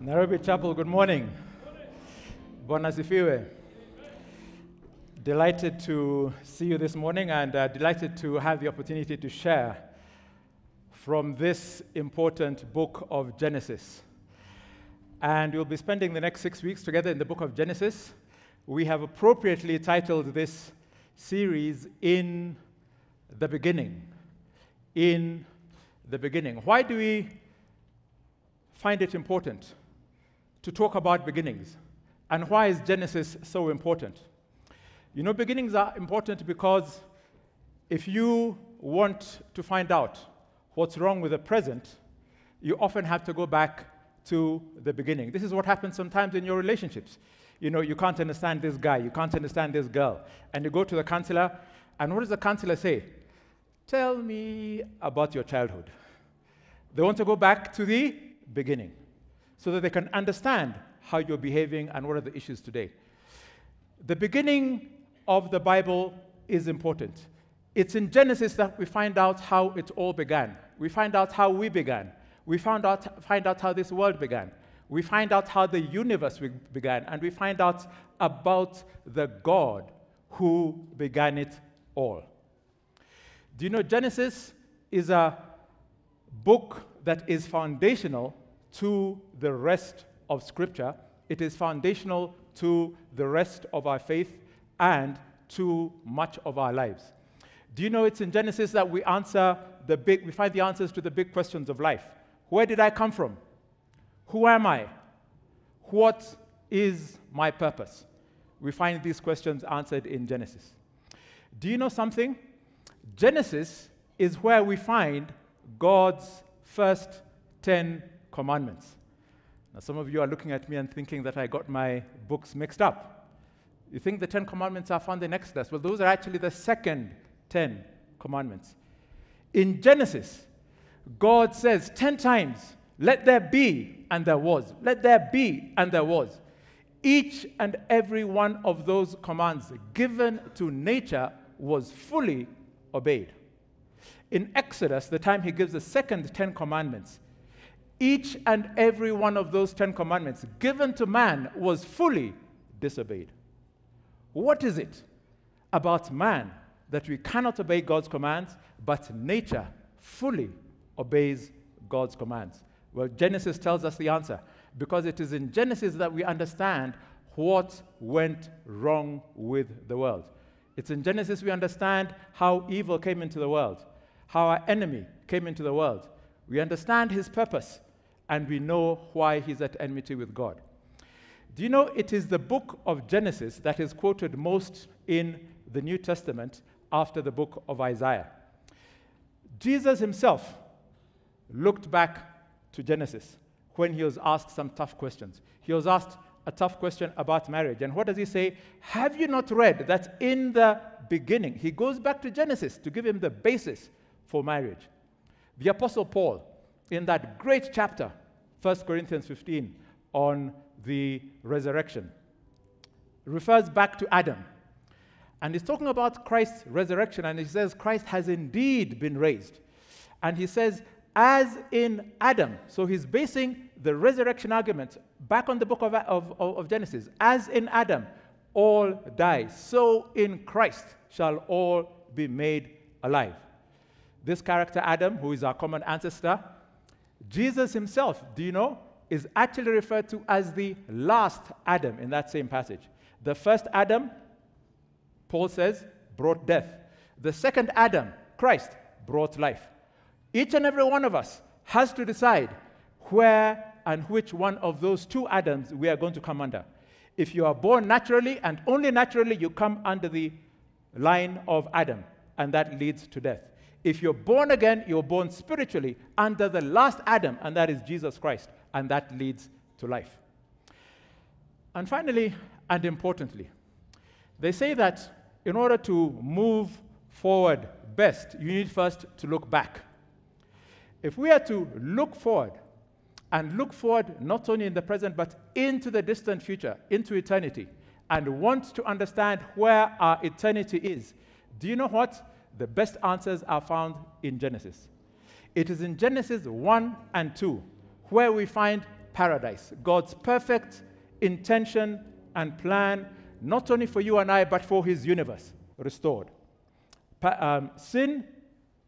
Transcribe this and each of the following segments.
Nairobi Chapel, good morning. Bwana Sifiwe. Delighted to see you this morning and uh, delighted to have the opportunity to share from this important book of Genesis. And we'll be spending the next six weeks together in the book of Genesis. We have appropriately titled this series In the Beginning. In the Beginning. Why do we find it important to talk about beginnings? And why is Genesis so important? You know, beginnings are important because if you want to find out what's wrong with the present, you often have to go back to the beginning. This is what happens sometimes in your relationships. You know, you can't understand this guy, you can't understand this girl. And you go to the counselor, and what does the counselor say? Tell me about your childhood. They want to go back to the beginning so that they can understand how you're behaving and what are the issues today. The beginning of the Bible is important. It's in Genesis that we find out how it all began. We find out how we began. We find out, find out how this world began. We find out how the universe began. And we find out about the God who began it all. Do you know Genesis is a book that is foundational to the rest of Scripture? It is foundational to the rest of our faith and to much of our lives. Do you know it's in Genesis that we answer the big, we find the answers to the big questions of life? Where did I come from? Who am I? What is my purpose? We find these questions answered in Genesis. Do you know something? Genesis is where we find God's first 10 commandments. Now, some of you are looking at me and thinking that I got my books mixed up. You think the Ten Commandments are found in Exodus? Well, those are actually the second Ten Commandments. In Genesis, God says 10 times, Let there be, and there was. Let there be, and there was. Each and every one of those commands given to nature was fully obeyed. In Exodus, the time he gives the second Ten Commandments, each and every one of those Ten Commandments given to man was fully disobeyed. What is it about man that we cannot obey God's commands, but nature fully obeys God's commands? Well, Genesis tells us the answer because it is in Genesis that we understand what went wrong with the world. It's in Genesis we understand how evil came into the world, how our enemy came into the world. We understand his purpose and we know why he's at enmity with God. Do you know it is the book of Genesis that is quoted most in the New Testament after the book of Isaiah? Jesus himself looked back to Genesis when he was asked some tough questions. He was asked a tough question about marriage. And what does he say? Have you not read that in the beginning, he goes back to Genesis to give him the basis for marriage. The Apostle Paul in that great chapter, 1 Corinthians 15, on the resurrection, refers back to Adam. And he's talking about Christ's resurrection, and he says, Christ has indeed been raised. And he says, as in Adam. So he's basing the resurrection argument back on the book of, of, of, Genesis. As in Adam, all die, so in Christ shall all be made alive. This character, Adam, who is our common ancestor, Jesus himself, do you know, is actually referred to as the last Adam in that same passage. The first Adam, Paul says, brought death. The second Adam, Christ, brought life. Each and every one of us has to decide where and which one of those two Adams we are going to come under. If you are born naturally and only naturally, you come under the line of Adam, and that leads to death. If you're born again, you're born spiritually under the last Adam, and that is Jesus Christ, and that leads to life. And finally, and importantly, they say that in order to move forward best, you need first to look back. If we are to look forward, and look forward not only in the present, but into the distant future, into eternity, and want to understand where our eternity is, do you know what? The best answers are found in Genesis. It is in Genesis 1 and 2 where we find paradise. God's perfect intention and plan, not only for you and I, but for his universe, restored. Um, sin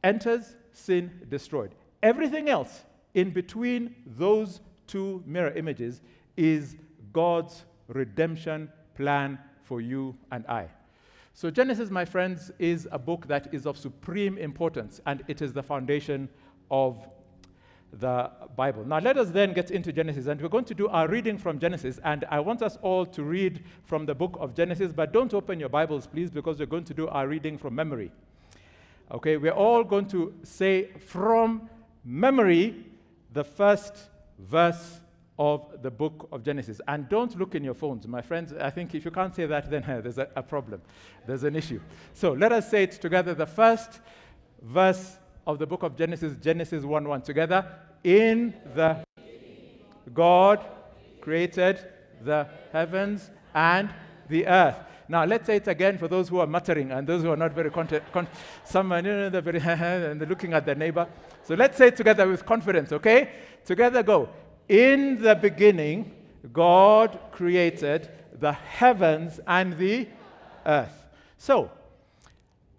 enters, sin destroyed. Everything else in between those two mirror images is God's redemption plan for you and I. So, Genesis, my friends, is a book that is of supreme importance, and it is the foundation of the Bible. Now, let us then get into Genesis, and we're going to do our reading from Genesis. And I want us all to read from the book of Genesis, but don't open your Bibles, please, because we're going to do our reading from memory. Okay, we're all going to say from memory the first verse of the book of Genesis. And don't look in your phones, my friends. I think if you can't say that, then there's a, a problem. There's an issue. So let us say it together. The first verse of the book of Genesis, Genesis 1 1, together. In the God created the heavens and the earth. Now, let's say it again for those who are muttering and those who are not very confident. Con- some are you very and they're looking at their neighbor. So let's say it together with confidence, okay? Together go. In the beginning, God created the heavens and the earth. So,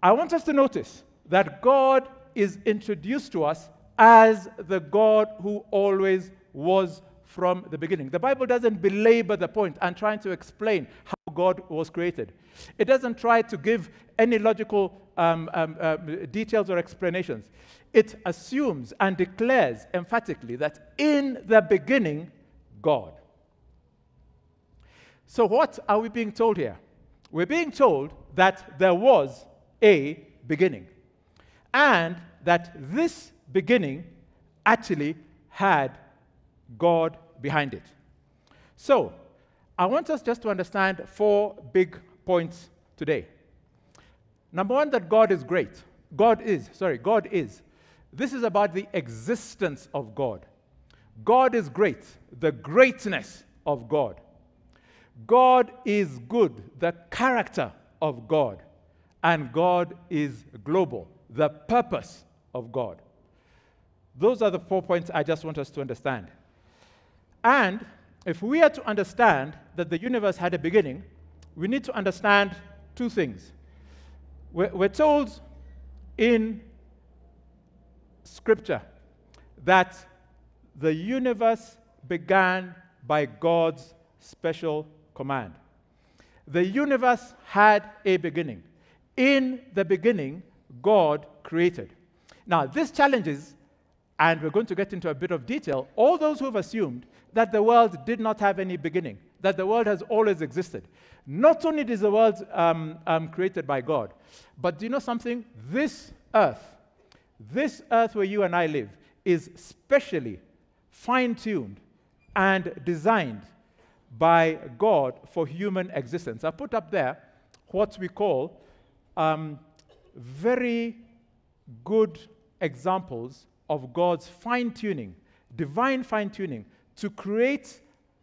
I want us to notice that God is introduced to us as the God who always was from the beginning. The Bible doesn't belabor the point and trying to explain how God was created. It doesn't try to give any logical um, um, uh, details or explanations. It assumes and declares emphatically that in the beginning, God. So, what are we being told here? We're being told that there was a beginning, and that this beginning actually had God behind it. So, I want us just to understand four big points today. Number one, that God is great. God is, sorry, God is. This is about the existence of God. God is great, the greatness of God. God is good, the character of God. And God is global, the purpose of God. Those are the four points I just want us to understand. And if we are to understand that the universe had a beginning, we need to understand two things. We're, told in Scripture that the universe began by God's special command. The universe had a beginning. In the beginning, God created. Now, this challenges, and we're going to get into a bit of detail, all those who have assumed that the world did not have any beginning, that the world has always existed. Not only is the world um, um, created by God, but do you know something? This earth, this earth where you and I live, is specially fine tuned and designed by God for human existence. I put up there what we call um, very good examples of God's fine tuning, divine fine tuning, to create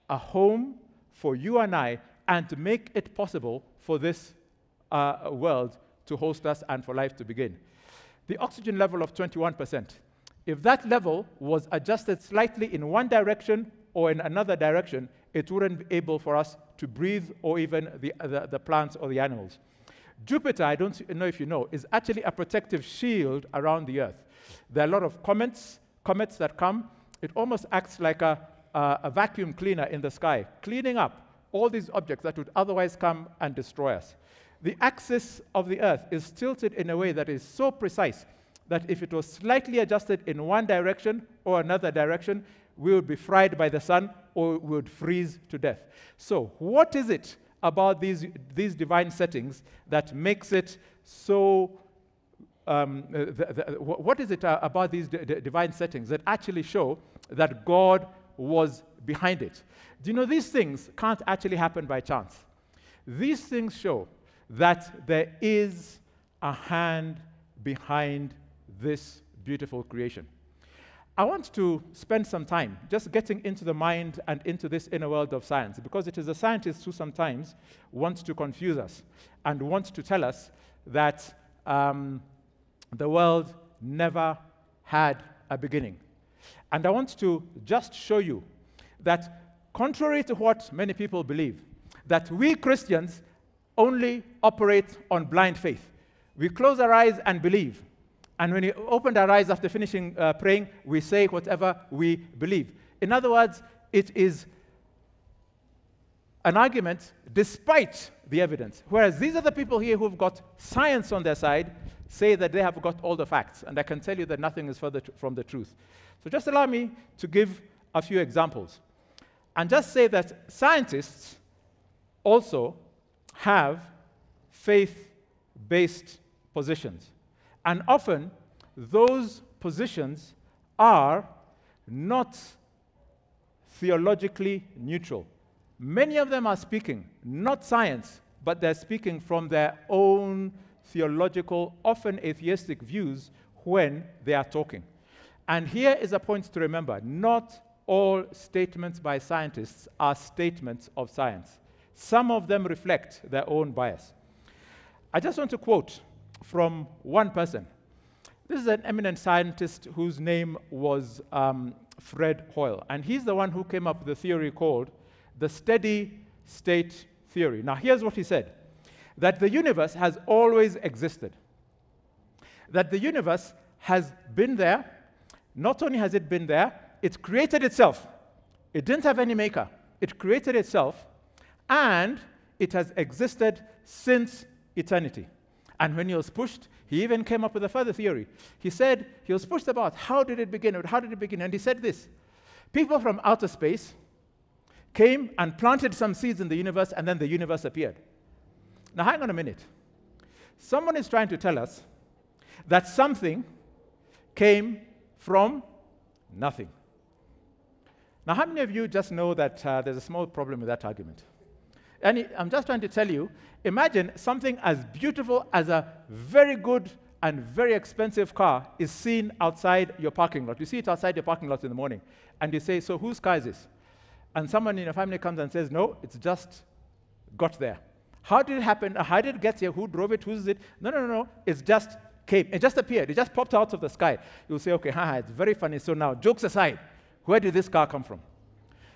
a home for you and I and to make it possible for this uh, world to host us and for life to begin. The oxygen level of 21%, if that level was adjusted slightly in one direction or in another direction, it wouldn't be able for us to breathe or even the, the, the plants or the animals. Jupiter, I don't know if you know, is actually a protective shield around the Earth. There are a lot of comets, comets that come. It almost acts like a, a, a vacuum cleaner in the sky, cleaning up all these objects that would otherwise come and destroy us. The axis of the Earth is tilted in a way that is so precise that if it was slightly adjusted in one direction or another direction, we would be fried by the sun or we would freeze to death. So, what is it about these, these divine settings that makes it so um, the, the, what is it uh, about these divine settings that actually show that God was behind it? Do you know these things can't actually happen by chance? These things show that there is a hand behind this beautiful creation. I want to spend some time just getting into the mind and into this inner world of science because it is the scientists who sometimes want to confuse us and want to tell us that um, the world never had a beginning. And I want to just show you that, contrary to what many people believe, that we Christians only operate on blind faith. We close our eyes and believe. And when we open our eyes after finishing uh, praying, we say whatever we believe. In other words, it is an argument despite the evidence. Whereas these are the people here who've got science on their side, say that they have got all the facts. And I can tell you that nothing is further from the truth. So just allow me to give a few examples. And just say that scientists also have faith based positions. And often, those positions are not theologically neutral. Many of them are speaking, not science, but they're speaking from their own theological, often atheistic views when they are talking. And here is a point to remember not all statements by scientists are statements of science. Some of them reflect their own bias. I just want to quote from one person. This is an eminent scientist whose name was um, Fred Hoyle, and he's the one who came up with a theory called the steady state theory. Now, here's what he said that the universe has always existed, that the universe has been there. Not only has it been there, it created itself. It didn't have any maker, it created itself, and it has existed since eternity. And when he was pushed, he even came up with a further theory. He said he was pushed about how did it begin? How did it begin? And he said this people from outer space came and planted some seeds in the universe, and then the universe appeared. Now, hang on a minute. Someone is trying to tell us that something came from nothing. Now, how many of you just know that uh, there's a small problem with that argument? And I'm just trying to tell you imagine something as beautiful as a very good and very expensive car is seen outside your parking lot. You see it outside your parking lot in the morning, and you say, So, whose car is this? and someone in your family comes and says, No, it's just got there. How did it happen? How did it get here? Who drove it? Who's it? No, no, no, no. It's just came. It just appeared. It just popped out of the sky. You'll say, okay, haha, it's very funny. So now, jokes aside, where did this car come from?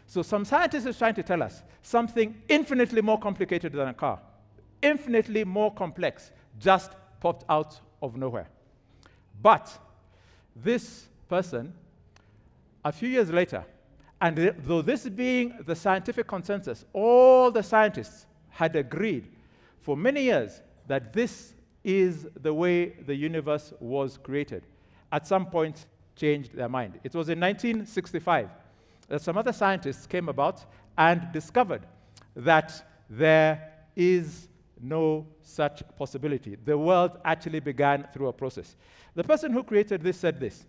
So some scientist is trying to tell us something infinitely more complicated than a car, infinitely more complex, just popped out of nowhere. But this person, a few years later, and th- though this being the scientific consensus, all the scientists had agreed for many years that this is the way the universe was created. At some point, changed their mind. It was in 1965 that Uh, some other scientists came about and discovered that there is no such possibility. The world actually began through a process. The person who created this said this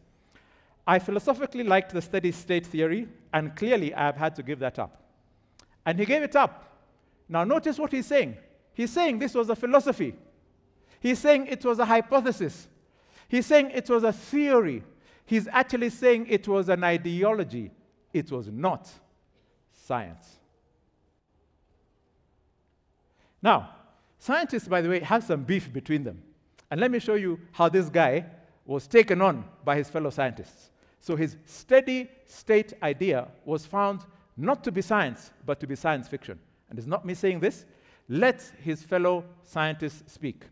I philosophically liked the steady state theory, and clearly I have had to give that up. And he gave it up. Now, notice what he's saying. He's saying this was a philosophy, he's saying it was a hypothesis, he's saying it was a theory. He's actually saying it was an ideology, it was not science. Now, scientists, by the way, have some beef between them. And let me show you how this guy was taken on by his fellow scientists. So his steady state idea was found not to be science, but to be science fiction. And it's not me saying this. Let his fellow scientists speak.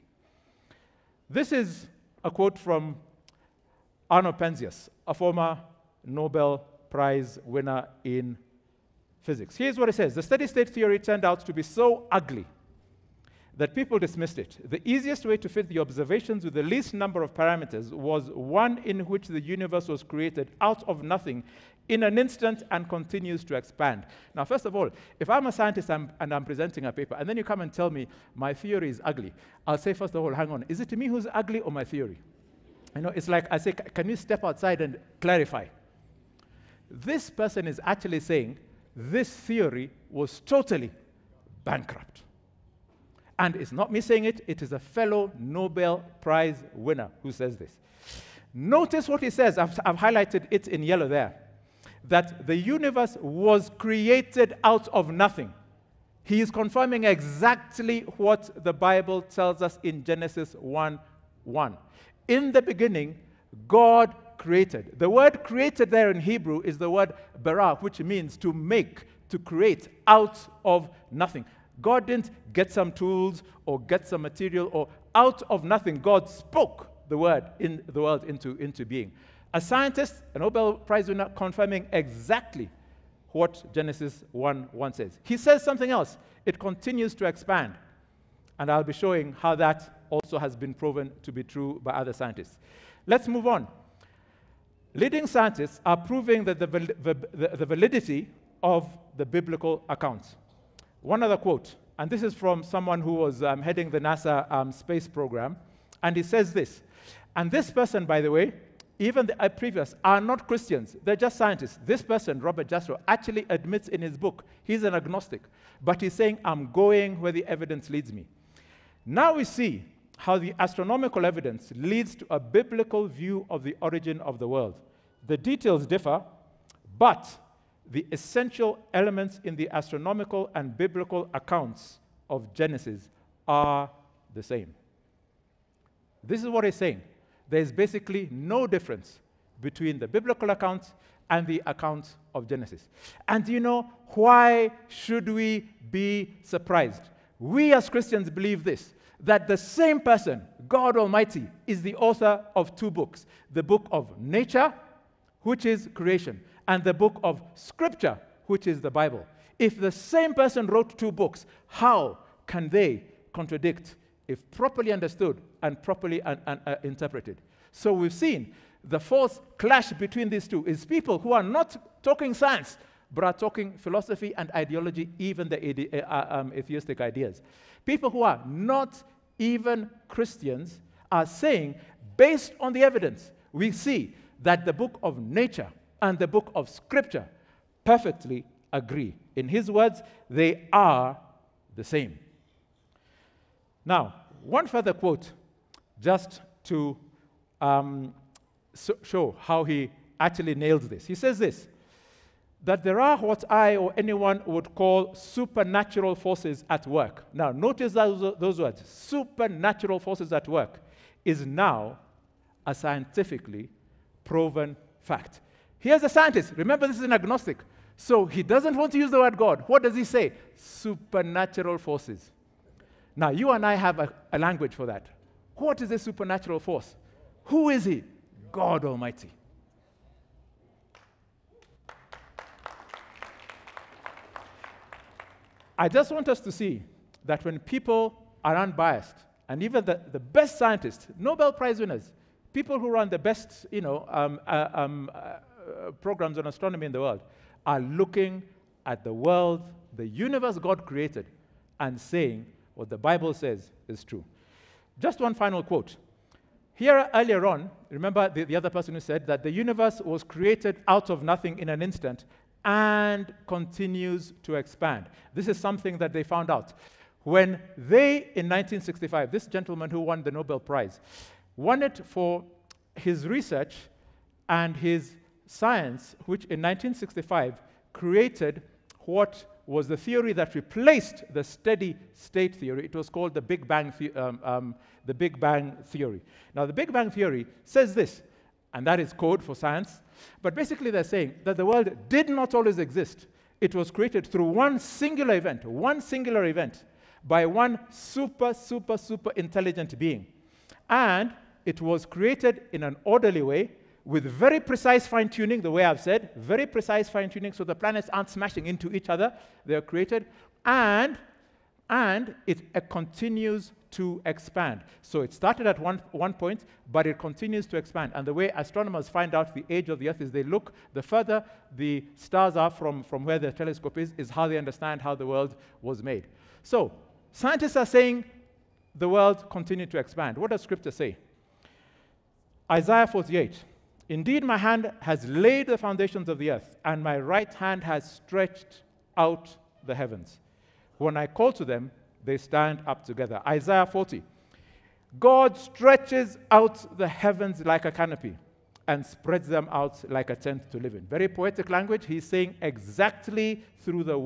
This is a quote from Arno Penzias, a former Nobel Prize winner in physics. Here's what it says The steady state theory turned out to be so ugly that people dismissed it. The easiest way to fit the observations with the least number of parameters was one in which the universe was created out of nothing in an instant and continues to expand. Now, first of all, if I'm a scientist and I'm presenting a paper, and then you come and tell me my theory is ugly, I'll say, first of all, hang on, is it to me who's ugly or my theory? You know, it's like I say, can you step outside and clarify? This person is actually saying this theory was totally bankrupt. And it's not me saying it, it is a fellow Nobel Prize winner who says this. Notice what he says, I've, I've highlighted it in yellow there, that the universe was created out of nothing. He is confirming exactly what the Bible tells us in Genesis 1 1. In the beginning, God created. The word created there in Hebrew is the word bara, which means to make, to create out of nothing. God didn't get some tools or get some material or out of nothing. God spoke the word in the world into, into being. A scientist, a Nobel Prize winner, confirming exactly what Genesis 1 1 says. He says something else. It continues to expand. And I'll be showing how that also has been proven to be true by other scientists. Let's move on. Leading scientists are proving that the, the, the validity of the biblical accounts. One other quote, and this is from someone who was um, heading the NASA um, space program, and he says this. And this person, by the way, even the uh, previous, are not Christians. They're just scientists. This person, Robert Jastrow, actually admits in his book he's an agnostic, but he's saying, I'm going where the evidence leads me. Now we see how the astronomical evidence leads to a biblical view of the origin of the world. The details differ, but the essential elements in the astronomical and biblical accounts of Genesis are the same. This is what he's saying. There's basically no difference between the biblical accounts and the accounts of Genesis. And you know, why should we be surprised? We as Christians believe this that the same person, God Almighty, is the author of two books the book of nature, which is creation, and the book of scripture, which is the Bible. If the same person wrote two books, how can they contradict if properly understood and properly uh, uh, interpreted? So we've seen the false clash between these two is people who are not talking science, but are talking philosophy and ideology, even the uh, um, atheistic ideas. People who are not even Christians are saying, based on the evidence, we see that the book of nature and the book of scripture perfectly agree. In his words, they are the same. Now, one further quote, just to um, so show how he actually nails this. He says this that there are what I or anyone would call supernatural forces at work. Now, notice those, those words supernatural forces at work is now a scientifically proven fact. Here's a scientist. Remember, this is an agnostic. So he doesn't want to use the word God. What does he say? Supernatural forces. Now, you and I have a, a language for that. What is a supernatural force? Who is he? God Almighty. I just want us to see that when people are unbiased, and even the, the best scientists, Nobel Prize winners, people who run the best you know, um, uh, um, uh, programs on astronomy in the world, are looking at the world, the universe God created, and saying what the Bible says is true. Just one final quote. Here earlier on, remember the, the other person who said that the universe was created out of nothing in an instant and continues to expand. This is something that they found out. When they, in 1965, this gentleman who won the Nobel Prize, won it for his research and his science, which in 1965 created what was the theory that replaced the steady state theory. It was called the Big Bang, the- um, um, the Big Bang theory. Now, the Big Bang theory says this, and that is code for science. But basically, they're saying that the world did not always exist. It was created through one singular event, one singular event, by one super, super, super intelligent being. And it was created in an orderly way with very precise fine tuning, the way I've said, very precise fine tuning, so the planets aren't smashing into each other. They're created, and and it, continues to expand. So it started at one, one point, but it continues to expand. And the way astronomers find out the age of the Earth is they look, the further the stars are from, from where the telescope is, is how they understand how the world was made. So scientists are saying the world continued to expand. What does Scripture say? Isaiah 48. Indeed, my hand has laid the foundations of the earth, and my right hand has stretched out the heavens. When I call to them, they stand up together. Isaiah 40. God stretches out the heavens like a canopy and spreads them out like a tent to live in. Very poetic language. He's saying exactly through the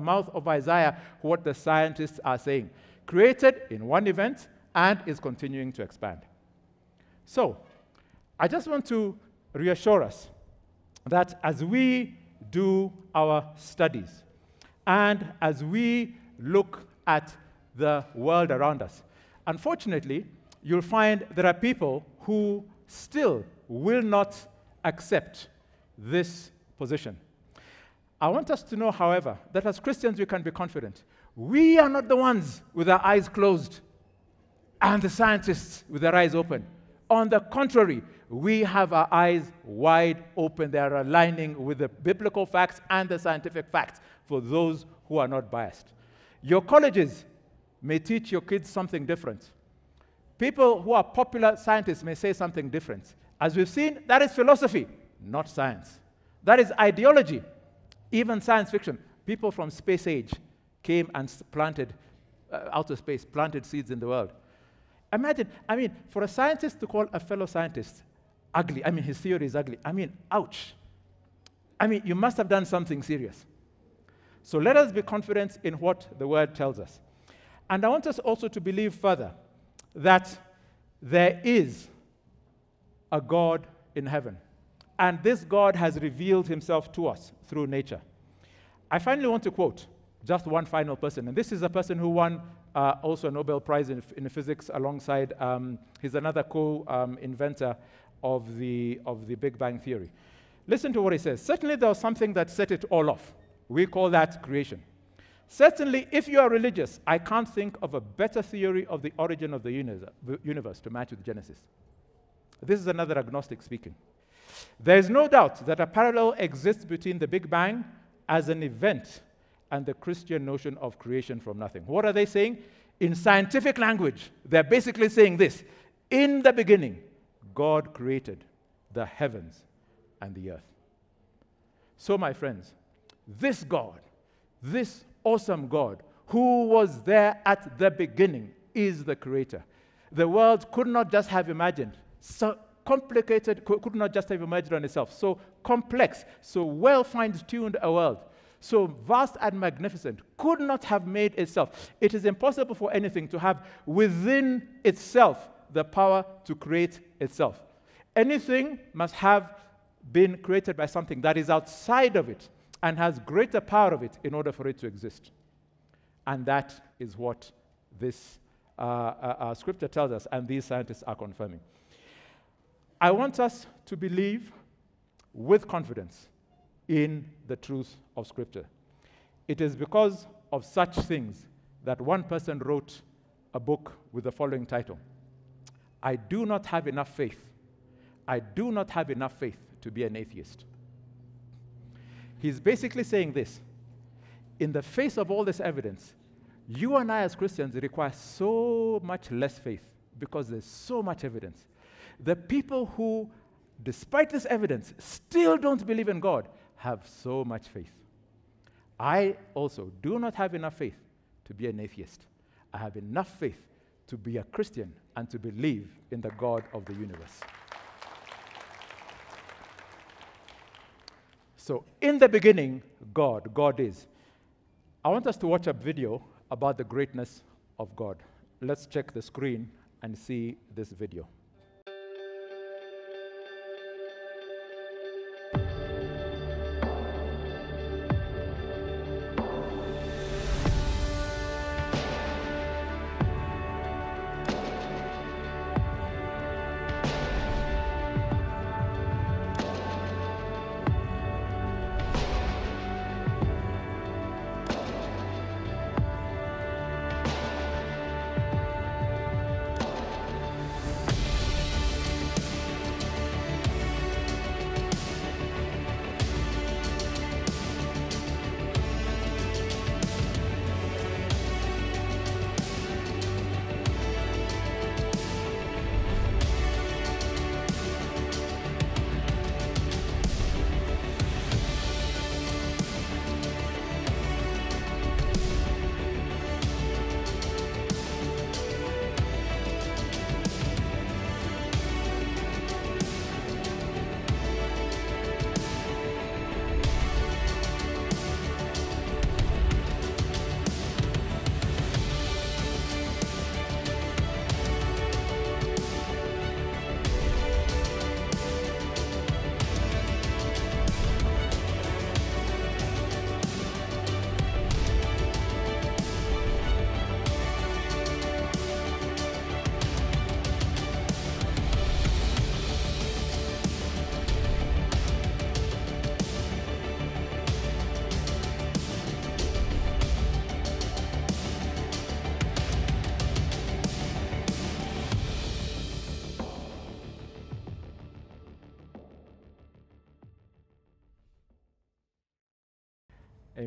mouth of Isaiah what the scientists are saying. Created in one event and is continuing to expand. So, I just want to reassure us that as we do our studies and as we look at the world around us, unfortunately, you'll find there are people who still will not accept this position. I want us to know, however, that as Christians we can be confident. We are not the ones with our eyes closed and the scientists with their eyes open. On the contrary, we have our eyes wide open. They are aligning with the biblical facts and the scientific facts for those who are not biased. Your colleges may teach your kids something different. People who are popular scientists may say something different. As we've seen, that is philosophy, not science. That is ideology, even science fiction. People from space age came and planted, uh, outer space, planted seeds in the world. Imagine, I mean, for a scientist to call a fellow scientist ugly, I mean, his theory is ugly. I mean, ouch. I mean, you must have done something serious. So let us be confident in what the word tells us. And I want us also to believe further that there is a God in heaven. And this God has revealed himself to us through nature. I finally want to quote just one final person. And this is a person who won uh, also a Nobel Prize in, in physics alongside, um, he's another co-inventor um, of, the, of the Big Bang Theory. Listen to what he says. Certainly there was something that set it all off. We call that creation. Certainly, if you are religious, I can't think of a better theory of the origin of the universe to match with Genesis. This is another agnostic speaking. There is no doubt that a parallel exists between the Big Bang as an event and the Christian notion of creation from nothing. What are they saying? In scientific language, they're basically saying this In the beginning, God created the heavens and the earth. So, my friends, this God, this awesome God, who was there at the beginning, is the creator. The world could not just have imagined, so complicated, could not just have imagined on itself, so complex, so well fine tuned a world so vast and magnificent, could not have made itself. It is impossible for anything to have within itself the power to create itself. Anything must have been created by something that is outside of it and has greater power of it in order for it to exist. And that is what this uh, uh, uh, scripture tells us, and these scientists are confirming. I want us to believe with confidence in the truth of Scripture. It is because of such things that one person wrote a book with the following title I do not have enough faith. I do not have enough faith to be an atheist. He's basically saying this in the face of all this evidence, you and I as Christians require so much less faith because there's so much evidence. The people who, despite this evidence, still don't believe in God have so much faith. I also do not have enough faith to be an atheist. I have enough faith to be a Christian and to believe in the God of the universe. So, in the beginning, God, God is. I want us to watch a video about the greatness of God. Let's check the screen and see this video.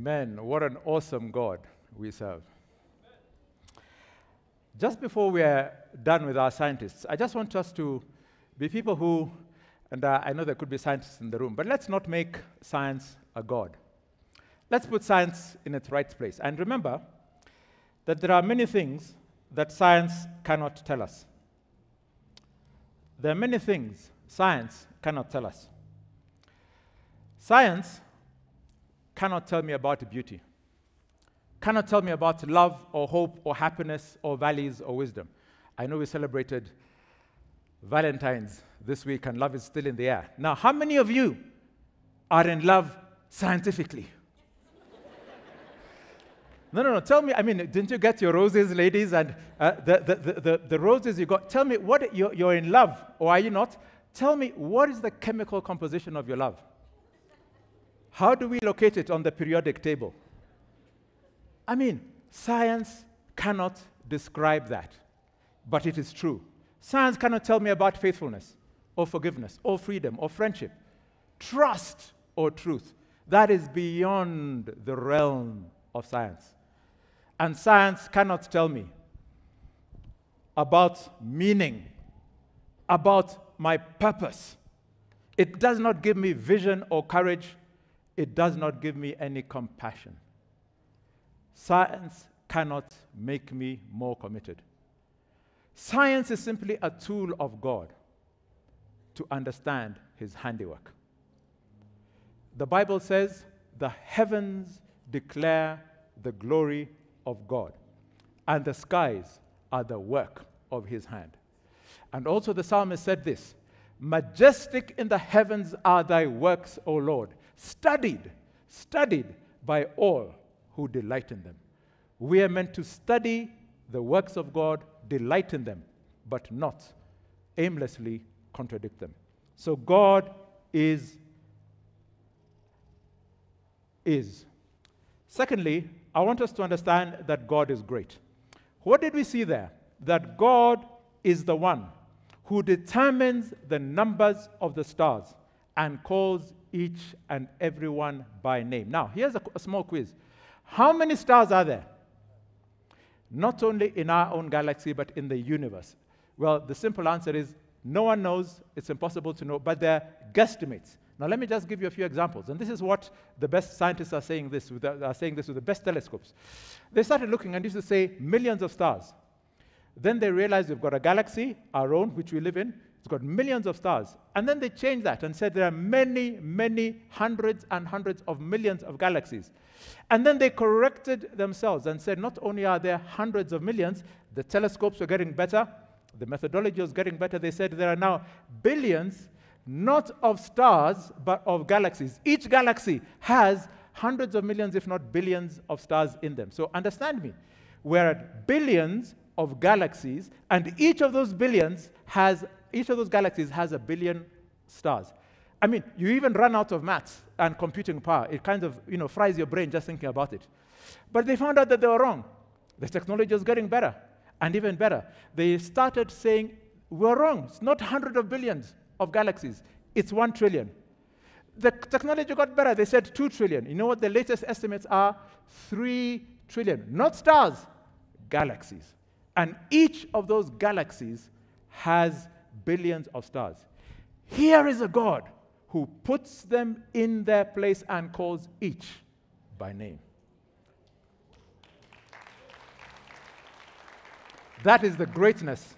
Amen. What an awesome God we serve. Just before we are done with our scientists, I just want us to be people who, and uh, I know there could be scientists in the room, but let's not make science a God. Let's put science in its right place. And remember that there are many things that science cannot tell us. There are many things science cannot tell us. Science cannot tell me about beauty, cannot tell me about love or hope or happiness or values or wisdom. I know we celebrated Valentine's this week and love is still in the air. Now, how many of you are in love scientifically? No, no, no. Tell me, I mean, didn't you get your roses, ladies? And uh, the, the, the, the, roses you got, tell me, what you're, you're in love, or are you not? Tell me, what is the chemical composition of your love? How do we locate it on the periodic table? I mean, science cannot describe that, but it is true. Science cannot tell me about faithfulness, or forgiveness, or freedom, or friendship, trust, or truth. That is beyond the realm of science. And science cannot tell me about meaning, about my purpose. It does not give me vision or courage it does not give me any compassion. Science cannot make me more committed. Science is simply a tool of God to understand his handiwork. The Bible says, the heavens declare the glory of God, and the skies are the work of his hand. And also the psalmist said this Majestic in the heavens are thy works, O Lord studied, studied by all who delight in them. We are meant to study the works of God, delight in them, but not aimlessly contradict them. So God is is. Secondly, I want us to understand that God is great. What did we see there? That God is the one who determines the numbers of the stars and calls each and every one by name. Now, here's a, a small quiz How many stars are there? Not only in our own galaxy, but in the universe. Well, the simple answer is no one knows, it's impossible to know, but they're guesstimates. Now, let me just give you a few examples. And this is what the best scientists are saying this with, uh, are saying this with the best telescopes. They started looking and used to say millions of stars. Then they realized we've got a galaxy, our own, which we live in, it's got millions of stars. And then they changed that and said there are many, many hundreds and hundreds of millions of galaxies. And then they corrected themselves and said not only are there hundreds of millions, the telescopes are getting better, the methodology is getting better. They said there are now billions, not of stars, but of galaxies. Each galaxy has hundreds of millions, if not billions, of stars in them. So understand me. We're at billions of galaxies, and each of those billions has each of those galaxies has a billion stars. I mean, you even run out of maths and computing power. It kind of, you know, fries your brain just thinking about it. But they found out that they were wrong. The technology was getting better and even better. They started saying, we're wrong. It's not hundreds of billions of galaxies. It's one trillion. The technology got better. They said two trillion. You know what the latest estimates are? Three trillion. Not stars, galaxies. And each of those galaxies has billions of stars. Here is a God who puts them in their place and calls each by name. That is the greatness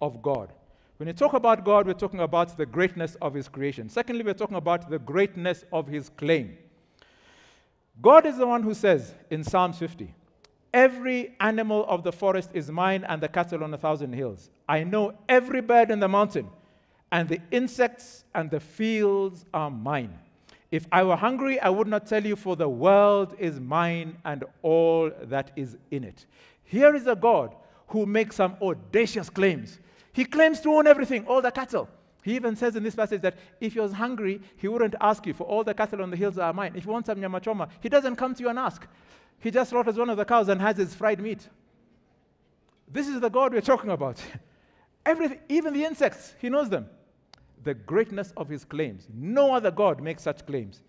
of God. When you talk about God, we're talking about the greatness of His creation. Secondly, we're talking about the greatness of His claim. God is the one who says in Psalm 50, Every animal of the forest is mine, and the cattle on a thousand hills. I know every bird in the mountain, and the insects and the fields are mine. If I were hungry, I would not tell you, for the world is mine and all that is in it. Here is a God who makes some audacious claims. He claims to own everything, all the cattle. He even says in this passage that if he was hungry, he wouldn't ask you, for all the cattle on the hills are mine. If you want some nyamachoma, he doesn't come to you and ask. He just slaughters one of the cows and has his fried meat. This is the God we're talking about. Everything, even the insects, he knows them. The greatness of his claims. No other God makes such claims.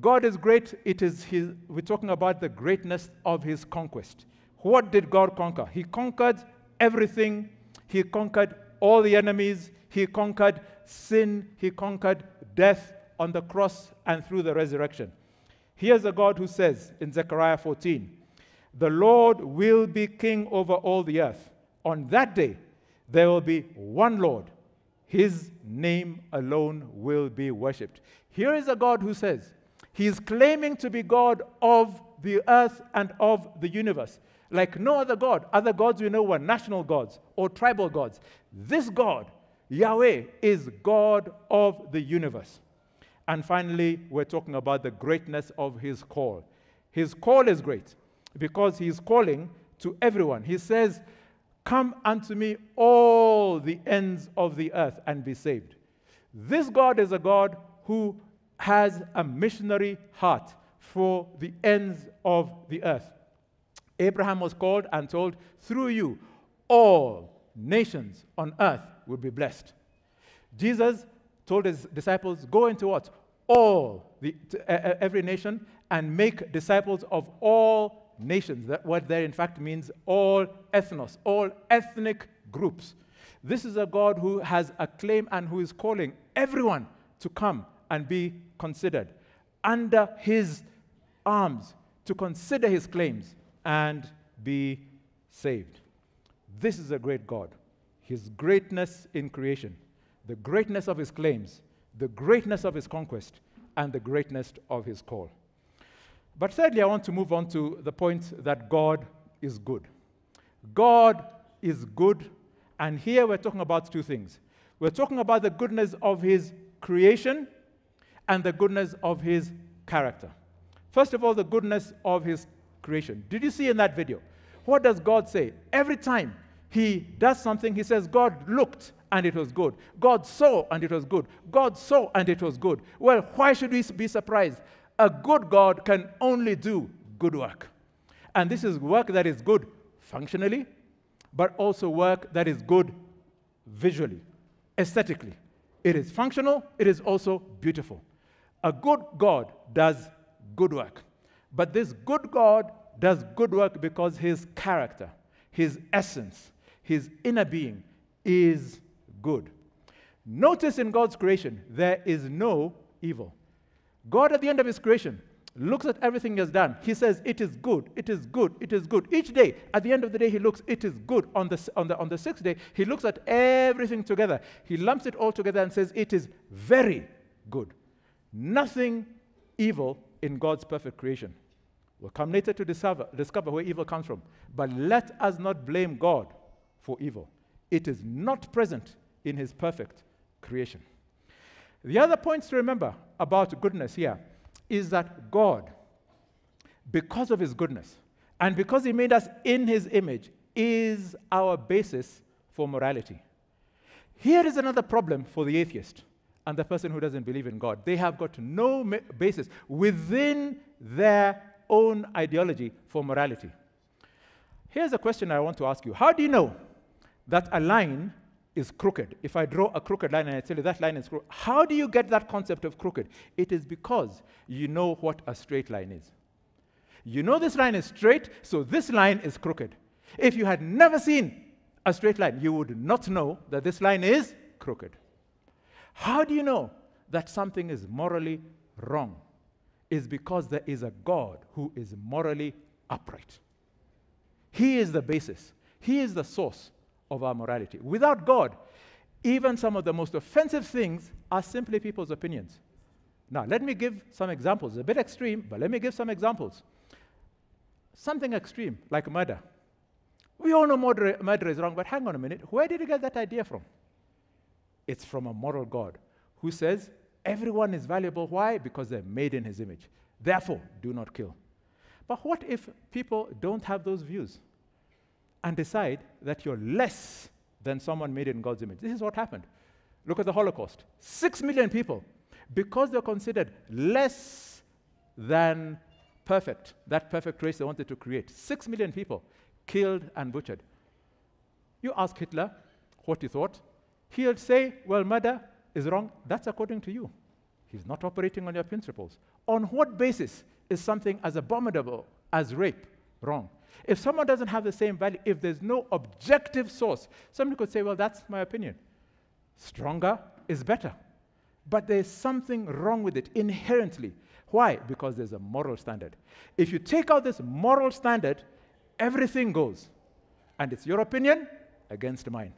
God is great. It is his, we're talking about the greatness of his conquest. What did God conquer? He conquered everything. He conquered all the enemies. He conquered sin. He conquered death on the cross and through the resurrection. Here's a God who says in Zechariah 14, The Lord will be king over all the earth. On that day, there will be one Lord. His name alone will be worshipped. Here is a God who says, He is claiming to be God of the earth and of the universe. Like no other God. Other gods we know were national gods or tribal gods. This God, Yahweh, is God of the universe. And finally, we're talking about the greatness of his call. His call is great because he's calling to everyone. He says, Come unto me, all the ends of the earth, and be saved. This God is a God who has a missionary heart for the ends of the earth. Abraham was called and told, Through you, all nations on earth will be blessed. Jesus told his disciples, Go into what? All, the, uh, every nation, and make disciples of all nations. That word there in fact means all ethnos, all ethnic groups. This is a God who has a claim and who is calling everyone to come and be considered under his arms, to consider his claims and be saved. This is a great God. His greatness in creation the greatness of his claims, the greatness of his conquest, and the greatness of his call. But thirdly, I want to move on to the point that God is good. God is good, and here we're talking about two things. We're talking about the goodness of his creation and the goodness of his character. First of all, the goodness of his creation. Did you see in that video? What does God say? Every time he does something, he says, God looked and it was good. God saw and it was good. God saw and it was good. Well, why should we be surprised? A good God can only do good work. And this is work that is good functionally, but also work that is good visually, aesthetically. It is functional, it is also beautiful. A good God does good work. But this good God does good work because his character, his essence, his inner being is good. Notice in God's creation, there is no evil. God, at the end of his creation, looks at everything he has done. He says, It is good, it is good, it is good. Each day, at the end of the day, he looks, It is good. On the, on the, on the sixth day, he looks at everything together. He lumps it all together and says, It is very good. Nothing evil in God's perfect creation. We'll come later to discover, discover where evil comes from. But let us not blame God for evil. It is not present in his perfect creation. The other points to remember about goodness here is that God, because of his goodness, and because he made us in his image, is our basis for morality. Here is another problem for the atheist and the person who doesn't believe in God. They have got no basis within their own ideology for morality. Here's a question I want to ask you How do you know that a line is crooked. If I draw a crooked line and I tell you that line is crooked, how do you get that concept of crooked? It is because you know what a straight line is. You know this line is straight, so this line is crooked. If you had never seen a straight line, you would not know that this line is crooked. How do you know that something is morally wrong? Is because there is a God who is morally upright. He is the basis, He is the source of our morality. Without God, even some of the most offensive things are simply people's opinions. Now, let me give some examples. It's a bit extreme, but let me give some examples. Something extreme, like murder. We all know murder, murder is wrong, but hang on a minute. Where did you get that idea from? It's from a moral God who says everyone is valuable. Why? Because they're made in his image. Therefore, do not kill. But what if people don't have those views? And decide that you're less than someone made in God's image. This is what happened. Look at the Holocaust. Six million people, because they're considered less than perfect, that perfect race they wanted to create, six million people killed and butchered. You ask Hitler what he thought, he'll say, well, murder is wrong. That's according to you. He's not operating on your principles. On what basis is something as abominable as rape wrong? If someone doesn't have the same value, if there's no objective source, somebody could say, well, that's my opinion. Stronger is better. But there's something wrong with it inherently. Why? Because there's a moral standard. If you take out this moral standard, everything goes. And it's your opinion against mine.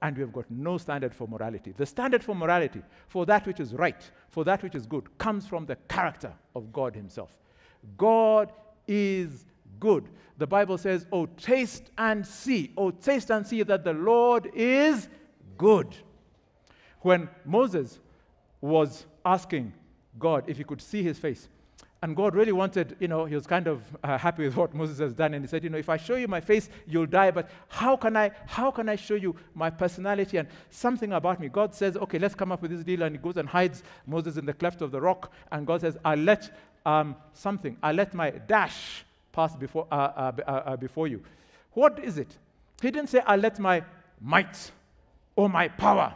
And we've got no standard for morality. The standard for morality, for that which is right, for that which is good, comes from the character of God Himself. God is good. The Bible says, Oh, taste and see. Oh, taste and see that the Lord is good. When Moses was asking God if he could see his face, and God really wanted, you know, he was kind of uh, happy with what Moses has done. And he said, you know, if I show you my face, you'll die. But how can I, how can I show you my personality and something about me? God says, okay, let's come up with this deal. And he goes and hides Moses in the cleft of the rock. And God says, I'll let um, something, I'll let my dash pass before, uh, uh, uh, uh, before you. What is it? He didn't say, I'll let my might or my power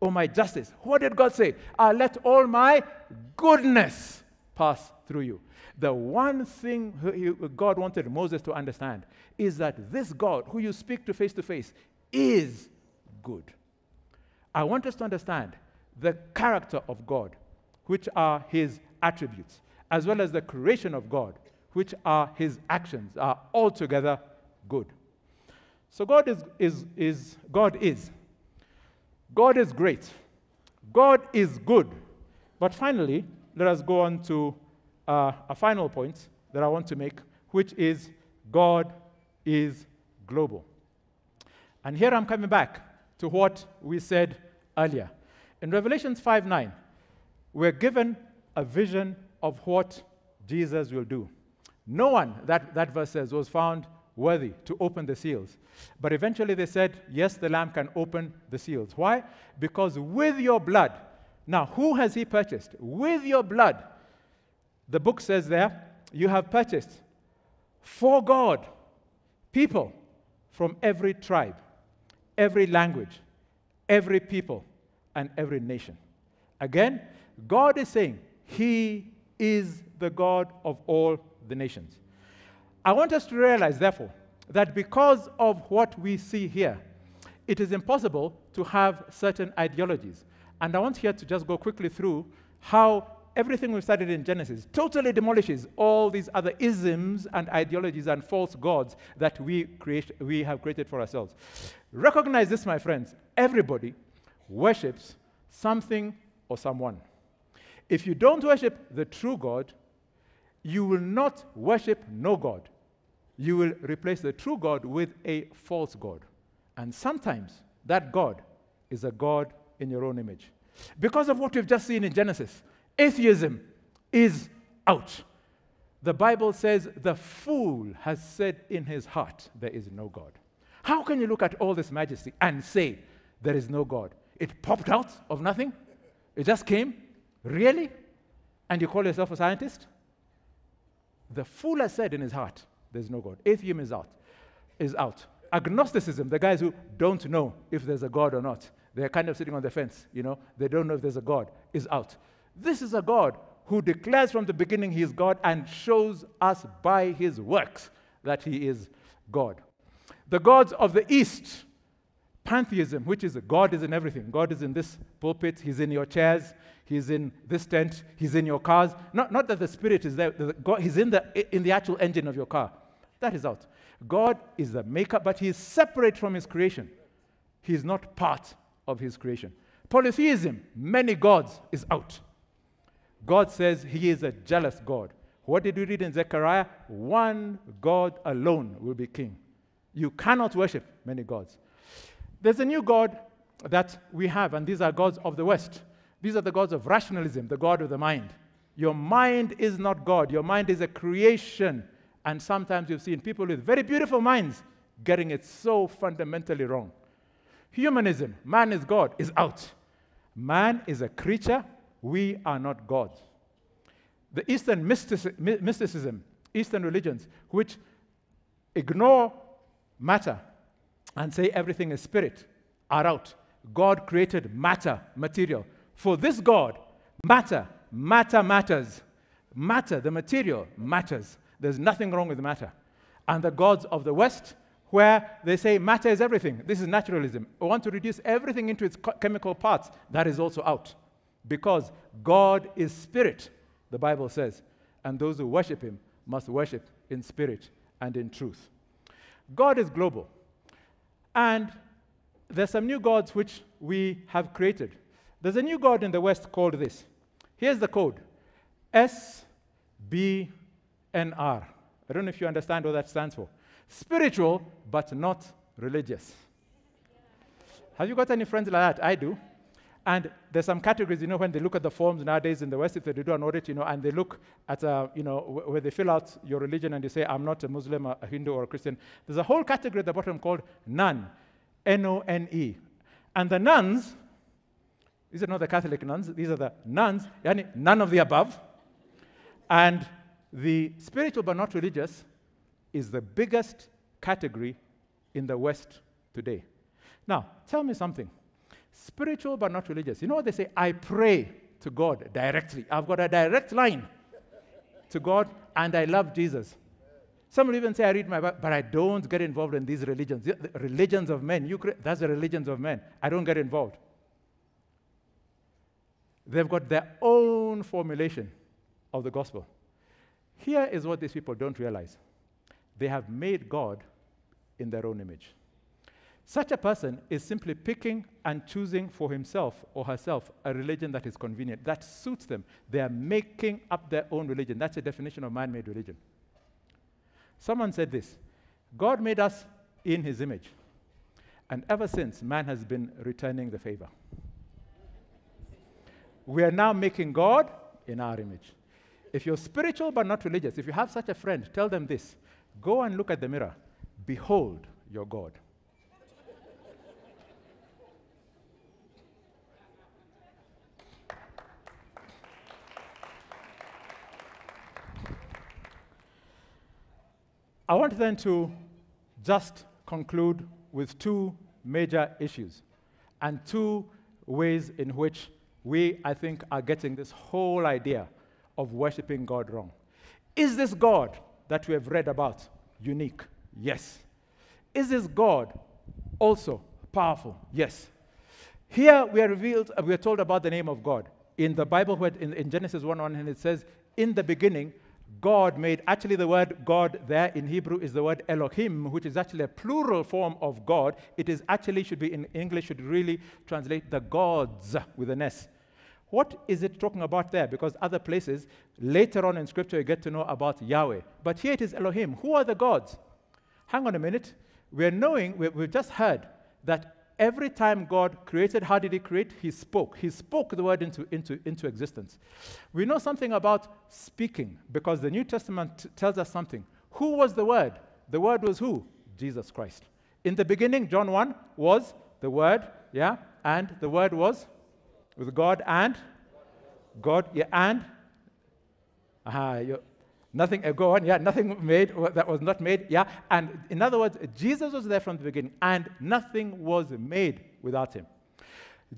or my justice. What did God say? I'll let all my goodness pass through you. The one thing God wanted Moses to understand is that this God, who you speak to face to face, is good. I want us to understand the character of God, which are his attributes, as well as the creation of God, which are his actions, are altogether good. So God is, is, is God is. God is great. God is good. But finally, let us go on to uh, a final point that I want to make, which is God is global. And here I'm coming back to what we said earlier. In Revelations 5 9, we're given a vision of what Jesus will do. No one, that, that verse says, was found worthy to open the seals. But eventually they said, yes, the Lamb can open the seals. Why? Because with your blood, now who has he purchased? With your blood, the book says there, you have purchased for God people from every tribe, every language, every people, and every nation. Again, God is saying, He is the God of all the nations. I want us to realize, therefore, that because of what we see here, it is impossible to have certain ideologies. And I want here to just go quickly through how everything we've studied in Genesis totally demolishes all these other isms and ideologies and false gods that we, create, we have created for ourselves. Recognize this, my friends. Everybody worships something or someone. If you don't worship the true God, you will not worship no God. You will replace the true God with a false God. And sometimes that God is a God in your own image. Because of what we've just seen in Genesis, atheism is out. The Bible says the fool has said in his heart, There is no God. How can you look at all this majesty and say, There is no God? It popped out of nothing? It just came? Really? And you call yourself a scientist? The fool has said in his heart, there's no God. Atheism is out. Is out. Agnosticism, the guys who don't know if there's a God or not, they're kind of sitting on the fence, you know, they don't know if there's a God, is out. This is a God who declares from the beginning he is God and shows us by his works that he is God. The gods of the East, pantheism, which is God is in everything. God is in this pulpit, he's in your chairs, He's in this tent. He's in your cars. Not, not that the Spirit is there. God, he's in the, in the actual engine of your car. That is out. God is the maker, but He is separate from His creation. He is not part of His creation. Polytheism, many gods, is out. God says He is a jealous God. What did we read in Zechariah? One God alone will be king. You cannot worship many gods. There's a new God that we have, and these are gods of the West. These are the gods of rationalism, the God of the mind. Your mind is not God, your mind is a creation. And sometimes you've seen people with very beautiful minds getting it so fundamentally wrong. Humanism, man is God, is out. Man is a creature, we are not God. The Eastern mysticism, Eastern religions, which ignore matter and say everything is spirit, are out. God created matter, material. For this God, matter, matter matters. matter, the material, matters. There's nothing wrong with matter. And the gods of the West, where they say matter is everything. This is naturalism. We want to reduce everything into its chemical parts. That is also out. Because God is spirit, the Bible says. And those who worship him must worship in spirit and in truth. God is global. And there's some new gods which we have created. There's a new god in the West called this. Here's the code S B N R. I don't know if you understand what that stands for. Spiritual, but not religious. Have you got any friends like that? I do. And there's some categories, you know, when they look at the forms nowadays in the West, if they do an audit, you know, and they look at, uh, you know, where they fill out your religion and you say, I'm not a Muslim, a Hindu, or a Christian. There's a whole category at the bottom called none, N-O-N-E. And the nuns, these are not the Catholic nuns, these are the nuns, yani none of the above. And the spiritual but not religious is the biggest category in the West today. Now, tell me something. Spiritual but not religious. You know what they say? I pray to God directly. I've got a direct line to God and I love Jesus. Some will even say, I read my Bible, but I don't get involved in these religions. The religions of men. You, that's the religions of men. I don't get involved. They've got their own formulation of the gospel. Here is what these people don't realize they have made God in their own image. Such a person is simply picking and choosing for himself or herself a religion that is convenient, that suits them. They are making up their own religion. That's a definition of man made religion. Someone said this God made us in his image, and ever since, man has been returning the favor. We are now making God in our image. If you're spiritual but not religious, if you have such a friend, tell them this go and look at the mirror. Behold your God. I want then to just conclude with two major issues and two ways in which we, I think, are getting this whole idea of worshiping God wrong. Is this God that we have read about unique? Yes. Is this God also powerful? Yes. Here we are revealed, uh, we are told about the name of God. In the Bible, in, in Genesis 1 1, and it says, In the beginning, God made, actually, the word God there in Hebrew is the word Elohim, which is actually a plural form of God. It is actually, should be in English, should really translate the gods with an S. What is it talking about there? Because other places, later on in Scripture, you get to know about Yahweh. But here it is Elohim. Who are the gods? Hang on a minute. We're knowing, we've just heard that every time God created, how did He create? He spoke. He spoke the word into, into, into existence. We know something about speaking because the New Testament t- tells us something. Who was the word? The word was who? Jesus Christ. In the beginning, John 1 was the word, yeah, and the word was with God and God, yeah, and uh, nothing, uh, go on, yeah, nothing made that was not made, yeah. And in other words, Jesus was there from the beginning, and nothing was made without him.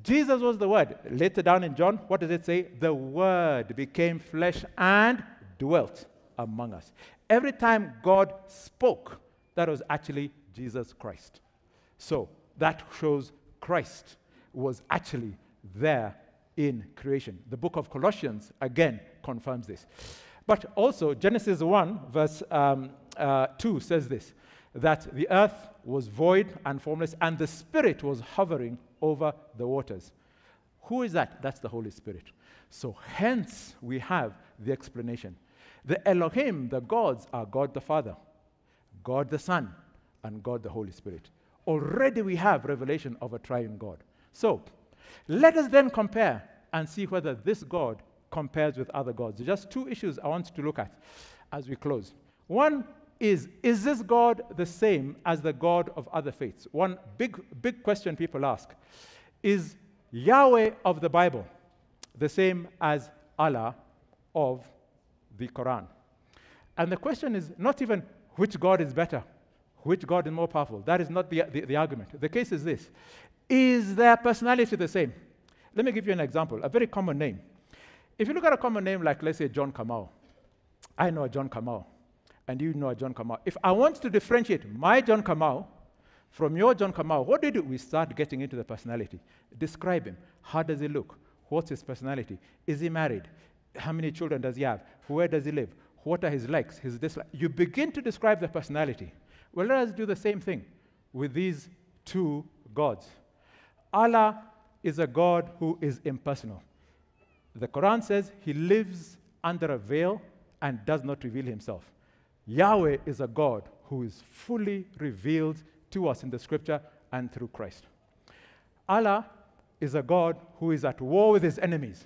Jesus was the Word. Later down in John, what does it say? The Word became flesh and dwelt among us. Every time God spoke, that was actually Jesus Christ. So that shows Christ was actually there in creation. The book of Colossians, again, confirms this. But also, Genesis 1, verse um, uh, 2 says this that the earth was void and formless, and the Spirit was hovering over the waters. Who is that? That's the Holy Spirit. So, hence, we have the explanation. The Elohim, the gods, are God the Father, God the Son, and God the Holy Spirit. Already we have revelation of a triune God. So, let us then compare and see whether this God compares with other gods. Just two issues I want to look at as we close. One is Is this God the same as the God of other faiths? One big, big question people ask Is Yahweh of the Bible the same as Allah of the Quran? And the question is not even which God is better, which God is more powerful. That is not the, the, the argument. The case is this is their personality the same? Let me give you an example, a very common name. If you look at a common name like, let's say, John Kamau, I know a John Kamau, and you know a John Kamau. If I want to differentiate my John Kamau from your John Kamau, what you do? We start getting into the personality. Describe him. How does he look? What's his personality? Is he married? How many children does he have? Where does he live? What are his likes, his dislikes? You begin to describe the personality. Well, let us do the same thing with these two gods. Allah is a God who is impersonal. The Quran says he lives under a veil and does not reveal himself. Yahweh is a God who is fully revealed to us in the scripture and through Christ. Allah is a God who is at war with his enemies.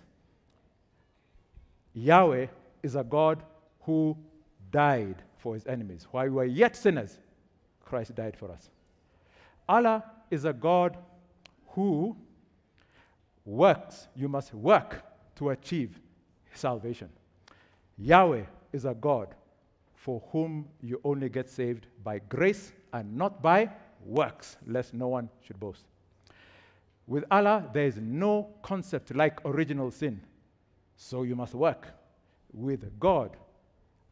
Yahweh is a God who died for his enemies. While we were yet sinners, Christ died for us. Allah is a God who works. You must work to achieve salvation. Yahweh is a God for whom you only get saved by grace and not by works, lest no one should boast. With Allah, there is no concept like original sin, so you must work. With God,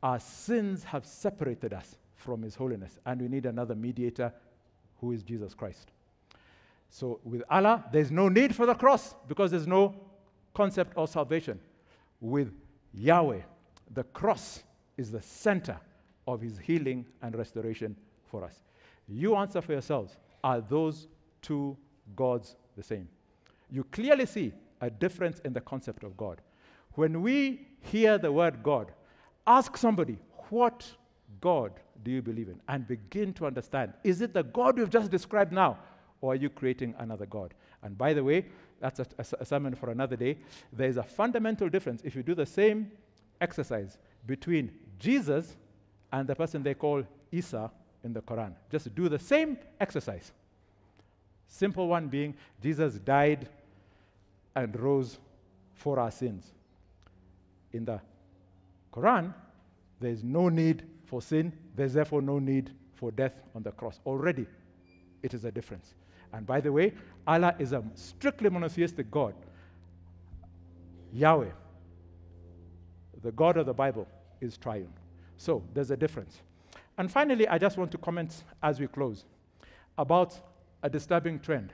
our sins have separated us from His holiness, and we need another mediator who is Jesus Christ. So with Allah, there's no need for the cross because there's no concept of salvation. With Yahweh, the cross is the center of his healing and restoration for us. You answer for yourselves are those two gods the same? You clearly see a difference in the concept of God. When we hear the word God, ask somebody, What God do you believe in? And begin to understand is it the God we've just described now, or are you creating another God? And by the way, that's a, a, a sermon for another day. There's a fundamental difference if you do the same exercise between Jesus and the person they call Isa in the Quran. Just do the same exercise. Simple one being Jesus died and rose for our sins. In the Quran, there is no need for sin, there's therefore no need for death on the cross. Already, it is a difference. And by the way, Allah is a strictly monotheistic God. Yahweh, the God of the Bible, is triune. So there's a difference. And finally, I just want to comment as we close about a disturbing trend.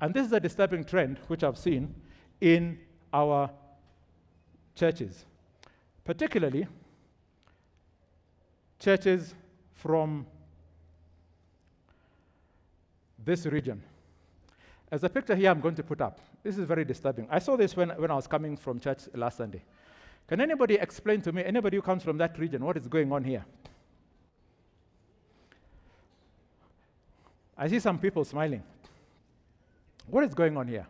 And this is a disturbing trend which I've seen in our churches, particularly churches from this region. As a picture here I'm going to put up, this is very disturbing. I saw this when, when I was coming from church last Sunday. Can anybody explain to me, anybody who comes from that region, what is going on here? I see some people smiling. What is going on here?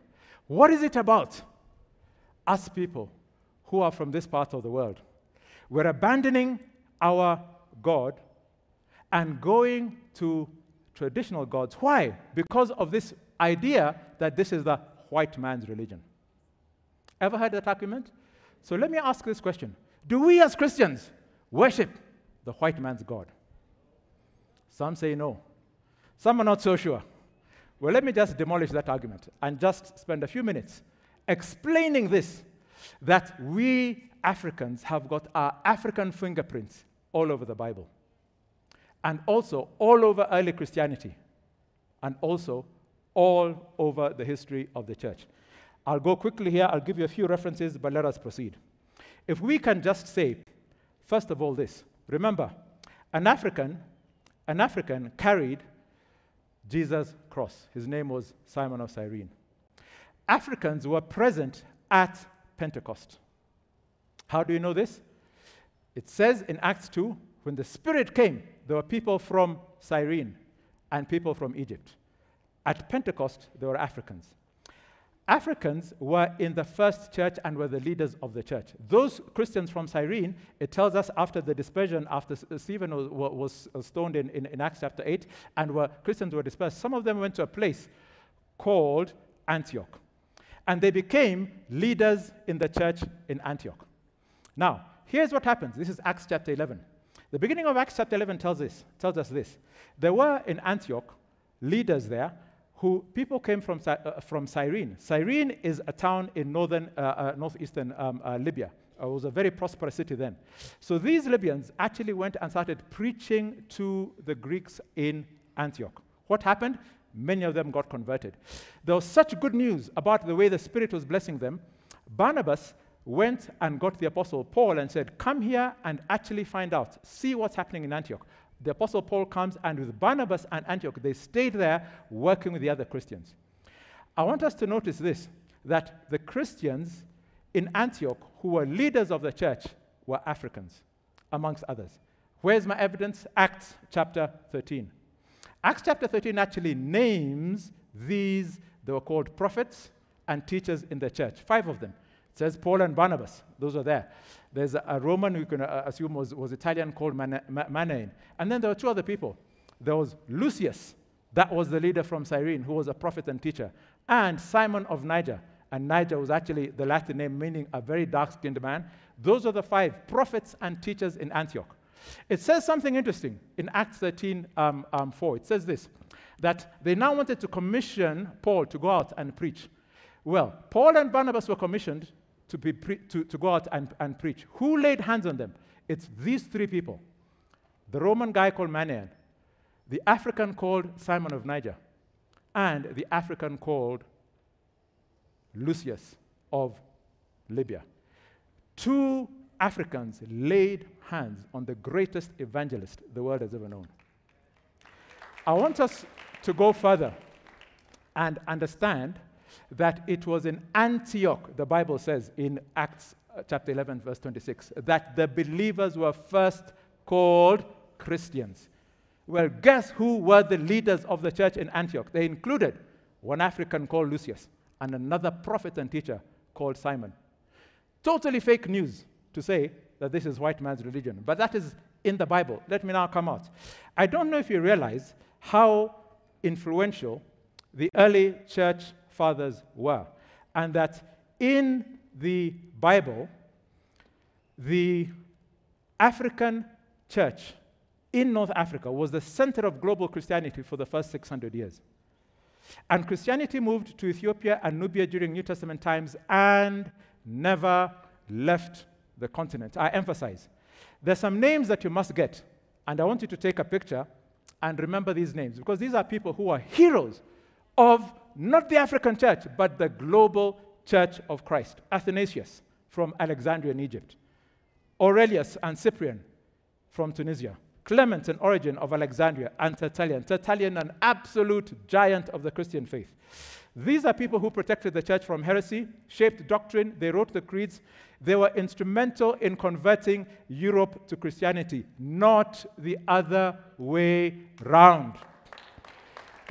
What is it about us people who are from this part of the world? We're abandoning our God and going to traditional gods. Why? Because of this idea that this is the white man's religion. Ever heard that argument? So let me ask this question Do we as Christians worship the white man's God? Some say no. Some are not so sure. Well, let me just demolish that argument and just spend a few minutes explaining this that we Africans have got our African fingerprints all over the Bible, and also all over early Christianity, and also all over the history of the church. I'll go quickly here, I'll give you a few references, but let us proceed. If we can just say, first of all, this remember, an African, an African carried Jesus' cross. His name was Simon of Cyrene. Africans were present at Pentecost. How do you know this? It says in Acts 2 when the Spirit came, there were people from Cyrene and people from Egypt. At Pentecost, there were Africans. Africans were in the first church and were the leaders of the church. Those Christians from Cyrene, it tells us after the dispersion, after Stephen was, was uh, stoned in, in, in, Acts chapter 8, and were, Christians were dispersed, some of them went to a place called Antioch. And they became leaders in the church in Antioch. Now, here's what happens. This is Acts chapter 11. The beginning of Acts chapter 11 tells, this, tells us this. There were in Antioch leaders there who people came from, uh, from Cyrene. Cyrene is a town in northern, uh, uh, northeastern um, uh, Libya. It was a very prosperous city then. So these Libyans actually went and started preaching to the Greeks in Antioch. What happened? Many of them got converted. There was such good news about the way the Spirit was blessing them. Barnabas went and got the Apostle Paul and said, Come here and actually find out, see what's happening in Antioch. The Apostle Paul comes, and with Barnabas and Antioch, they stayed there working with the other Christians. I want us to notice this that the Christians in Antioch who were leaders of the church were Africans, amongst others. Where's my evidence? Acts chapter 13. Acts chapter 13 actually names these, they were called prophets and teachers in the church, five of them. It says Paul and Barnabas, those are there. There's a, Roman we can uh, assume was, was Italian called Man-. And then there were two other people. There was Lucius, that was the leader from Cyrene, who was a prophet and teacher, and Simon of Niger. And Niger was actually the Latin name meaning a very dark skinned man. Those are the five prophets and teachers in Antioch. It says something interesting in Acts 13 um, um, 4. It says this that they now wanted to commission Paul to go out and preach. Well, Paul and Barnabas were commissioned to, be to, to go out and, and preach. Who laid hands on them? It's these three people the Roman guy called Manaen, the African called Simon of Niger, and the African called Lucius of Libya. Two Africans laid hands on the greatest evangelist the world has ever known. I want us to go further and understand that it was in Antioch, the Bible says in Acts uh, chapter 11, verse 26, that the believers were first called Christians. Well, guess who were the leaders of the church in Antioch? They included one African called Lucius and another prophet and teacher called Simon. Totally fake news to say that this is white man's religion, but that is in the Bible. Let me now come out. I don't know if you realize how influential the early church fathers were, and that in the Bible, the African church in North Africa was the center of global Christianity for the first 600 years. And Christianity moved to Ethiopia and Nubia during New Testament times and never left the continent. I emphasize. There's some names that you must get, and I want you to take a picture and remember these names because these are people who are heroes of not the African church, but the global church of Christ. Athanasius from Alexandria in Egypt, Aurelius and Cyprian from Tunisia. Clement and Origen of Alexandria, and Tertullian. Tertullian, an absolute giant of the Christian faith. These are people who protected the church from heresy, shaped doctrine, they wrote the creeds. They were instrumental in converting Europe to Christianity, not the other way round.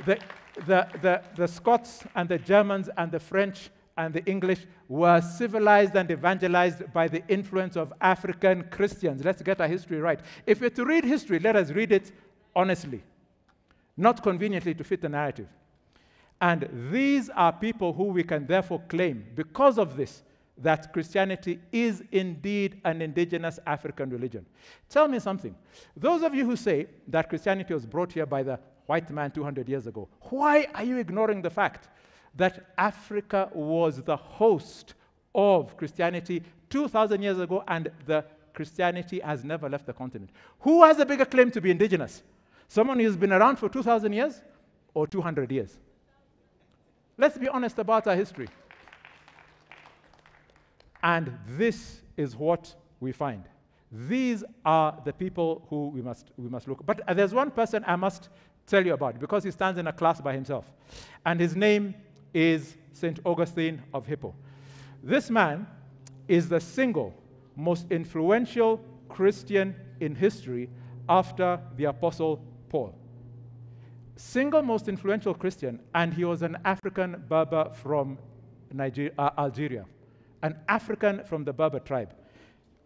The, the, the, the Scots and the Germans and the French and the English were civilized and evangelized by the influence of African Christians. Let's get our history right. If we're to read history, let us read it honestly, not conveniently to fit the narrative. And these are people who we can therefore claim, because of this, that Christianity is indeed an indigenous African religion. Tell me something. Those of you who say that Christianity was brought here by the white man 200 years ago, why are you ignoring the fact that Africa was the host of Christianity 2,000 years ago, and the Christianity has never left the continent. Who has a bigger claim to be indigenous? Someone who's been around for 2,000 years or 200 years? Let's be honest about our history. And this is what we find. These are the people who we must, we must look. But there's one person I must tell you about because he stands in a class by himself. And his name is St. Augustine of Hippo. This man is the single most influential Christian in history after the Apostle Paul. Single most influential Christian, and he was an African Berber from uh, Algeria, an African from the Berber tribe.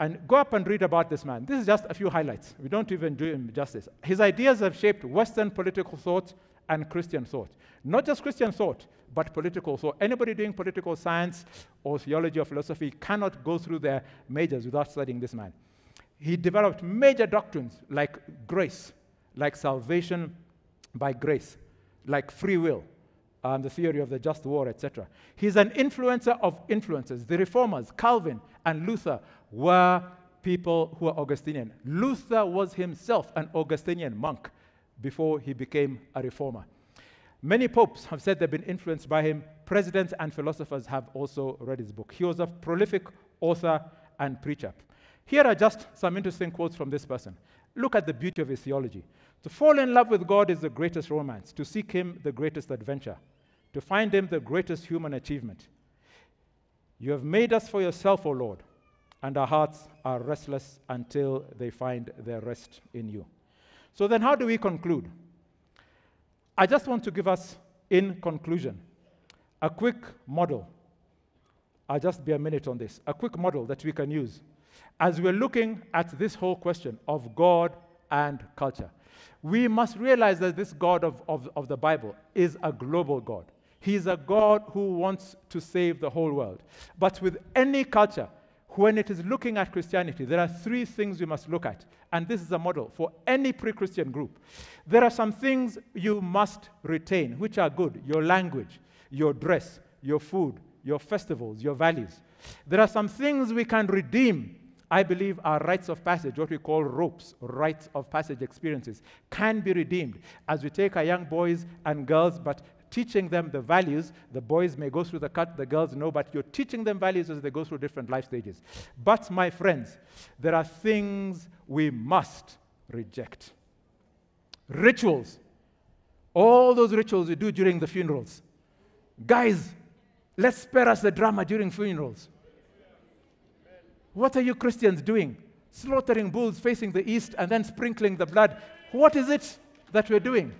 And go up and read about this man. This is just a few highlights. We don't even do him justice. His ideas have shaped Western political thought and Christian thought. Not just Christian thought, but political thought. Anybody doing political science or theology or philosophy cannot go through their majors without studying this man. He developed major doctrines like grace, like salvation by grace, like free will, um, the theory of the just war, etc. He's an influencer of influencers. The reformers, Calvin and Luther, were people who are Augustinian. Luther was himself an Augustinian monk before he became a reformer. Many popes have said they've been influenced by him. Presidents and philosophers have also read his book. He was a prolific author and preacher. Here are just some interesting quotes from this person. Look at the beauty of his theology. To fall in love with God is the greatest romance, to seek Him, the greatest adventure, to find Him, the greatest human achievement. You have made us for yourself, O Lord, and our hearts are restless until they find their rest in you. So, then, how do we conclude? I just want to give us, in conclusion, a quick model. I'll just be a minute on this. A quick model that we can use as we're looking at this whole question of God and culture. We must realize that this God of, of, of the Bible is a global God. He's a God who wants to save the whole world. But with any culture, when it is looking at Christianity, there are three things you must look at. And this is a model for any pre Christian group. There are some things you must retain, which are good your language, your dress, your food, your festivals, your values. There are some things we can redeem. I believe our rites of passage, what we call ropes, rites of passage experiences, can be redeemed as we take our young boys and girls, but teaching them the values. The boys may go through the cut, the girls know, but you're teaching them values as they go through different life stages. But, my friends, there are things we must reject. Rituals. All those rituals we do during the funerals. Guys, let's spare us the drama during funerals. What are you Christians doing? Slaughtering bulls facing the east and then sprinkling the blood. What is it that we're doing?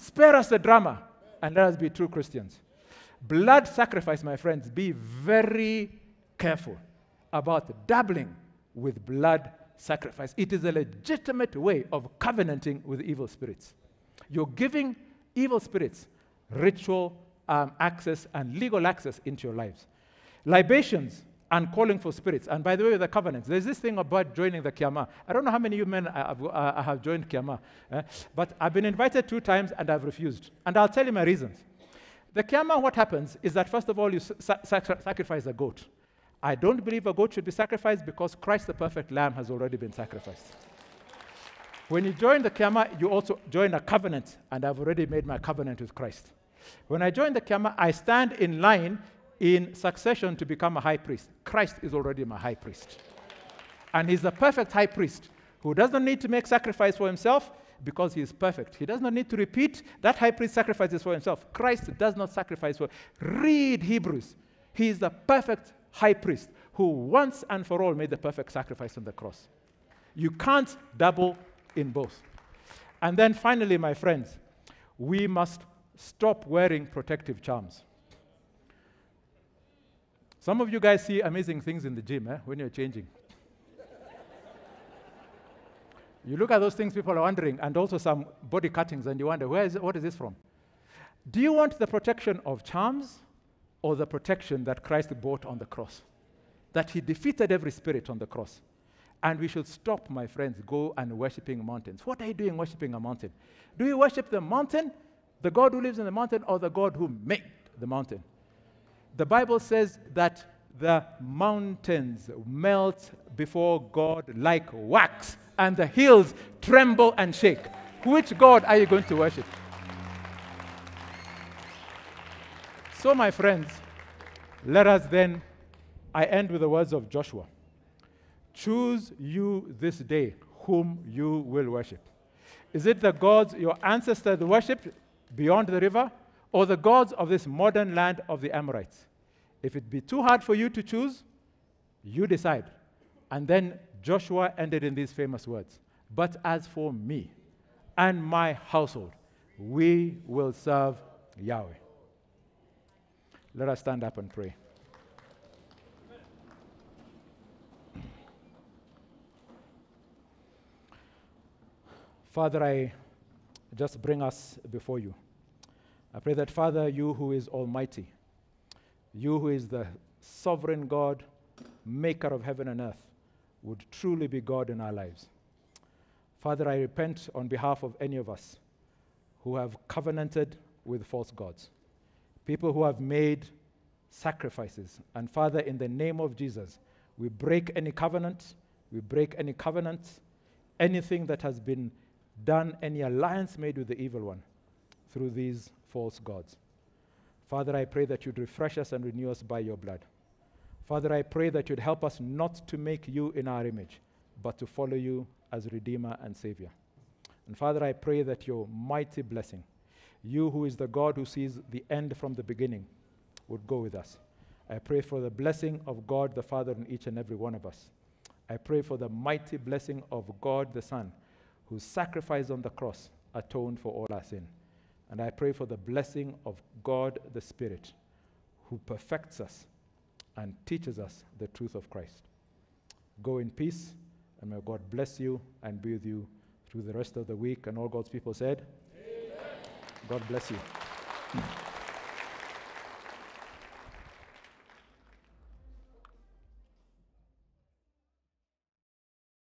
Spare us the drama and let us be true Christians. Blood sacrifice, my friends, be very careful about dabbling with blood sacrifice. It is a legitimate way of covenanting with evil spirits. You're giving evil spirits ritual um, access and legal access into your lives. Libations and calling for spirits. And by the way, the covenants, there's this thing about joining the Kiama. I don't know how many of you men have, uh, have joined Kiama, eh? but I've been invited two times and I've refused. And I'll tell you my reasons. The Kiama, what happens is that first of all, you sa- sacrifice a goat. I don't believe a goat should be sacrificed because Christ, the perfect lamb, has already been sacrificed. When you join the Kiama, you also join a covenant, and I've already made my covenant with Christ. When I join the Kiama, I stand in line in succession to become a high priest. Christ is already my high priest. And he's the perfect high priest who doesn't need to make sacrifice for himself because he is perfect. He does not need to repeat that high priest sacrifices for himself. Christ does not sacrifice for. Read Hebrews. He is the perfect high priest who once and for all made the perfect sacrifice on the cross. You can't double in both. And then finally, my friends, we must stop wearing protective charms. Some of you guys see amazing things in the gym eh, when you're changing. you look at those things people are wondering, and also some body cuttings, and you wonder, where is it, what is this from? Do you want the protection of charms or the protection that Christ bought on the cross? That he defeated every spirit on the cross. And we should stop, my friends, go and worshiping mountains. What are you doing worshiping a mountain? Do you worship the mountain, the God who lives in the mountain, or the God who made the mountain? The Bible says that the mountains melt before God like wax, and the hills tremble and shake. Which God are you going to worship? So, my friends, let us then, I end with the words of Joshua Choose you this day whom you will worship. Is it the gods your ancestors worshipped beyond the river? or the gods of this modern land of the Amorites. If it be too hard for you to choose, you decide. And then Joshua ended in these famous words But as for me and my household, we will serve Yahweh. Let us stand up and pray. Father, I just bring us before you. I pray that, Father, you who is almighty, you who is the sovereign God, maker of heaven and earth, would truly be God in our lives. Father, I repent on behalf of any of us who have covenanted with false gods, people who have made sacrifices. And Father, in the name of Jesus, We break any covenant. We break any covenant, anything that has been done, any alliance made with the evil one through these false gods. Father, I pray that you'd refresh us and renew us by your blood. Father, I pray that you'd help us not to make you in our image, but to follow you as Redeemer and Savior. And Father, I pray that your mighty blessing, you who is the God who sees the end from the beginning, would go with us. I pray for the blessing of God the Father on each and every one of us. I pray for the mighty blessing of God the Son, whose sacrifice on the cross atoned for all our sin. And I pray for the blessing of God the Spirit, who perfects us and teaches us the truth of Christ. Go in peace, and may God bless you and be with you through the rest of the week. And all God's people said, Amen. God bless you.